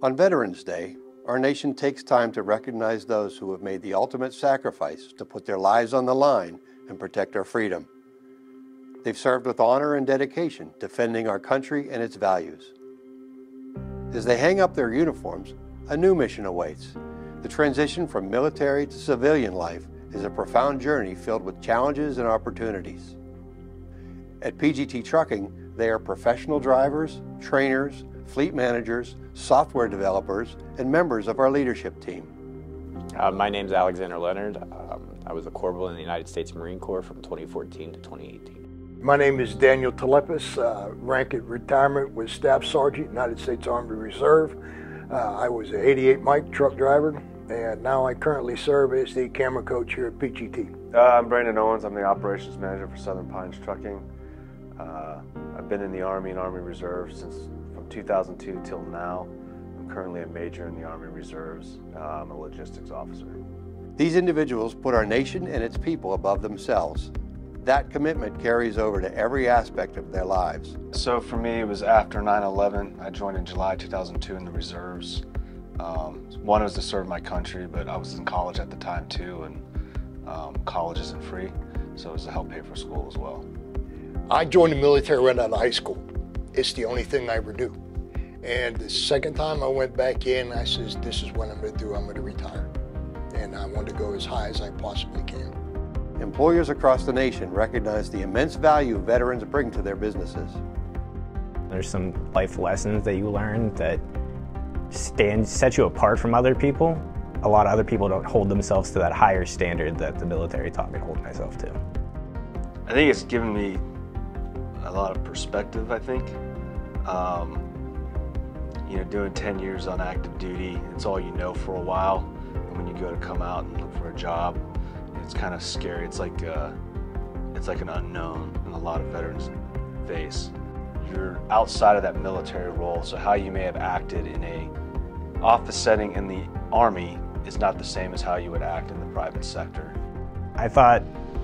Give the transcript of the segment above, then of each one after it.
On Veterans Day, our nation takes time to recognize those who have made the ultimate sacrifice to put their lives on the line and protect our freedom. They've served with honor and dedication, defending our country and its values. As they hang up their uniforms, a new mission awaits. The transition from military to civilian life is a profound journey filled with challenges and opportunities. At PGT Trucking, they are professional drivers, trainers, fleet managers, software developers, and members of our leadership team. Uh, my name is Alexander Leonard. Um, I was a corporal in the United States Marine Corps from 2014 to 2018. My name is Daniel Talepis. Uh, rank at retirement was Staff Sergeant, United States Army Reserve. Uh, I was an 88 Mike truck driver, and now I currently serve as the camera coach here at PGT. Uh, I'm Brandon Owens. I'm the operations manager for Southern Pines Trucking. Uh, I've been in the Army and Army Reserve since from 2002 till now. I'm currently a major in the Army Reserves. Uh, I'm a logistics officer. These individuals put our nation and its people above themselves. That commitment carries over to every aspect of their lives. So for me, it was after 9-11. I joined in July 2002 in the reserves. Um, one was to serve my country, but I was in college at the time too, and um, college isn't free, so it was to help pay for school as well. I joined the military right out of high school. It's the only thing I ever do. And the second time I went back in, I says, this is what I'm gonna do, I'm gonna retire. And I want to go as high as I possibly can. Employers across the nation recognize the immense value veterans bring to their businesses. There's some life lessons that you learn that stand, set you apart from other people. A lot of other people don't hold themselves to that higher standard that the military taught me to hold myself to. I think it's given me a lot of perspective, I think. Um, you know, doing 10 years on active duty, it's all you know for a while. And when you go to come out and look for a job, it's kind of scary. It's like, uh, it's like an unknown and a lot of veterans face. You're outside of that military role, so how you may have acted in a office setting in the Army is not the same as how you would act in the private sector. I thought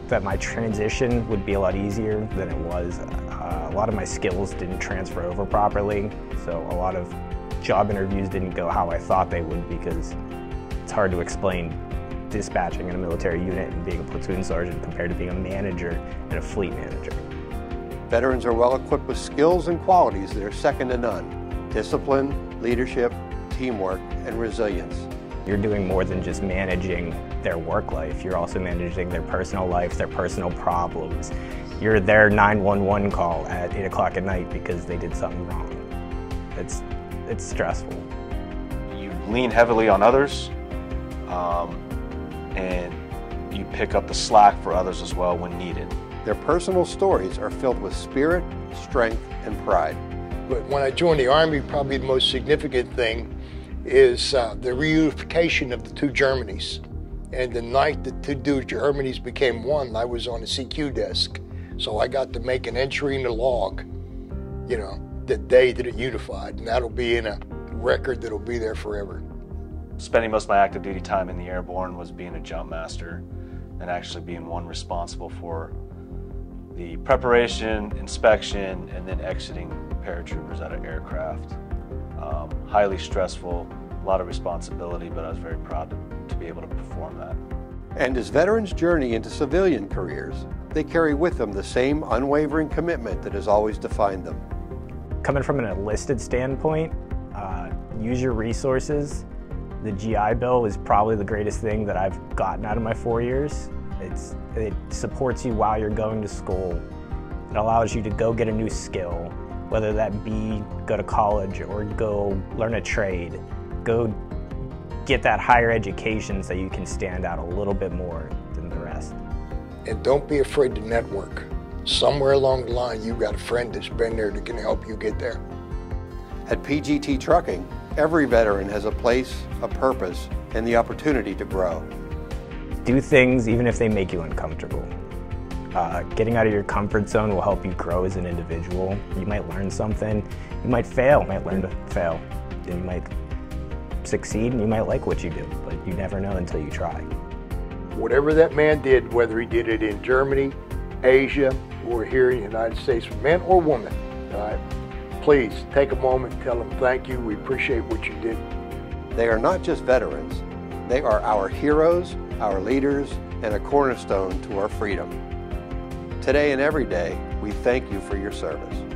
that my transition would be a lot easier than it was. Uh, a lot of my skills didn't transfer over properly, so a lot of job interviews didn't go how I thought they would because it's hard to explain dispatching in a military unit and being a platoon sergeant compared to being a manager and a fleet manager. Veterans are well equipped with skills and qualities that are second to none. Discipline, leadership, teamwork, and resilience. You're doing more than just managing their work life. You're also managing their personal life, their personal problems. You're their 911 call at 8 o'clock at night because they did something wrong. It's, it's stressful. You lean heavily on others, um, and you pick up the slack for others as well when needed. Their personal stories are filled with spirit, strength, and pride. But when I joined the Army, probably the most significant thing is uh, the reunification of the two Germanys. And the night the two Germanys became one, I was on a CQ desk. So I got to make an entry in the log, you know, the day that it unified. And that'll be in a record that'll be there forever. Spending most of my active duty time in the airborne was being a jump master and actually being one responsible for the preparation, inspection, and then exiting paratroopers out of aircraft. Um, highly stressful, a lot of responsibility, but I was very proud to, to be able to perform that. And as veterans journey into civilian careers, they carry with them the same unwavering commitment that has always defined them. Coming from an enlisted standpoint, uh, use your resources. The GI Bill is probably the greatest thing that I've gotten out of my four years. It's, it supports you while you're going to school. It allows you to go get a new skill, whether that be go to college or go learn a trade. Go get that higher education so you can stand out a little bit more than the rest. And don't be afraid to network. Somewhere along the line, you've got a friend that's been there that can help you get there. At PGT Trucking, every veteran has a place, a purpose, and the opportunity to grow. Do things even if they make you uncomfortable. Uh, getting out of your comfort zone will help you grow as an individual. You might learn something, you might fail, you might learn to fail, Then you might succeed and you might like what you do, but you never know until you try. Whatever that man did, whether he did it in Germany, Asia, or here in the United States, man or woman, uh, please take a moment, tell them thank you, we appreciate what you did. They are not just veterans, they are our heroes, our leaders, and a cornerstone to our freedom. Today and every day, we thank you for your service.